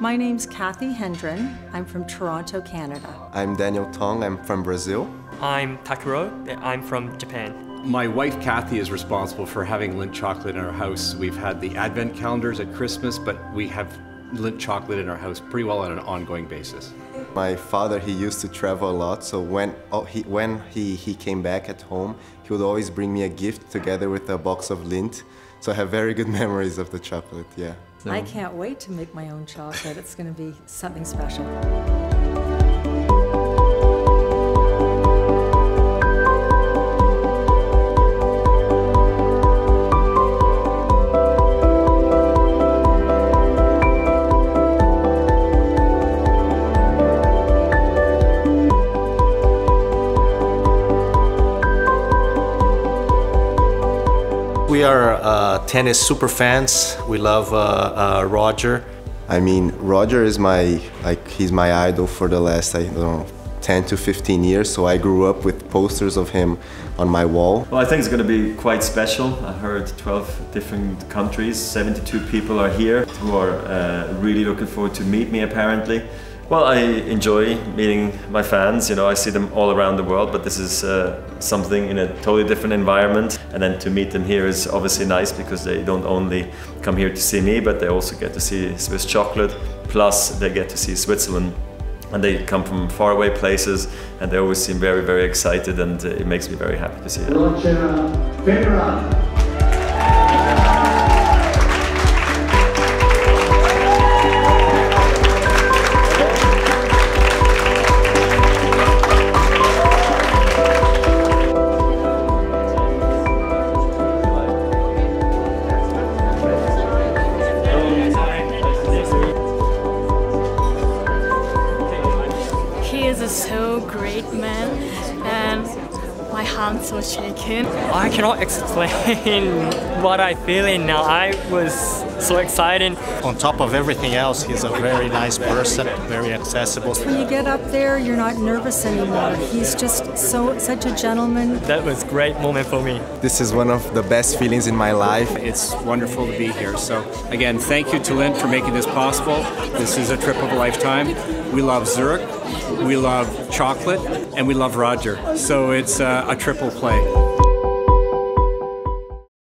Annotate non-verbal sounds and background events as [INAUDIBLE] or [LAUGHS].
My name's Kathy Hendren. I'm from Toronto, Canada. I'm Daniel Tong. I'm from Brazil. I'm Takuro. I'm from Japan. My wife Kathy is responsible for having Lindt chocolate in our house. We've had the advent calendars at Christmas, but we have Lindt chocolate in our house pretty well on an ongoing basis. My father, he used to travel a lot, so when, oh, he, when he, he came back at home, he would always bring me a gift together with a box of Lindt. So I have very good [LAUGHS] memories of the chocolate, yeah. I can't wait to make my own chocolate. It's going to be something special. We are uh, tennis super fans. We love uh, uh, Roger. I mean, Roger is my, like, he's my idol for the last, I don't know, 10 to 15 years, so I grew up with posters of him on my wall. Well, I think it's going to be quite special. I heard 12 different countries, 72 people are here who are uh, really looking forward to meet me apparently. Well, I enjoy meeting my fans. You know, I see them all around the world, but this is uh, something in a totally different environment. And then to meet them here is obviously nice because they don't only come here to see me, but they also get to see Swiss chocolate. Plus, they get to see Switzerland. And they come from faraway places, and they always seem very, very excited, and uh, it makes me very happy to see that. So great man and my hands were shaking. I cannot explain [LAUGHS] what I feel in now. I was so excited. On top of everything else, he's a very nice person, very accessible. When you get up there, you're not nervous anymore. He's just so such a gentleman. That was a great moment for me. This is one of the best feelings in my life. It's wonderful to be here. So again, thank you to Lindt for making this possible. This is a trip of a lifetime. We love Zurich, we love chocolate, and we love Roger. So it's uh, a triple play.